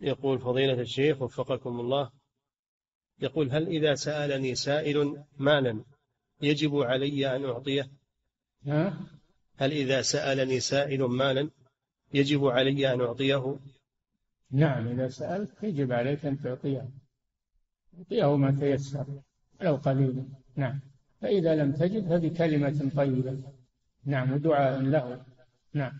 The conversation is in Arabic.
يقول فضيلة الشيخ وفقكم الله يقول هل إذا سألني سائل مالا يجب علي أن أعطيه؟ ها؟ هل إذا سألني سائل مالا يجب علي أن أعطيه؟ نعم إذا سألت يجب عليك أن تعطيه. أعطيه ما تيسر لو قليلا نعم. فإذا لم تجد فبكلمة طيبة. نعم ودعاء له. نعم.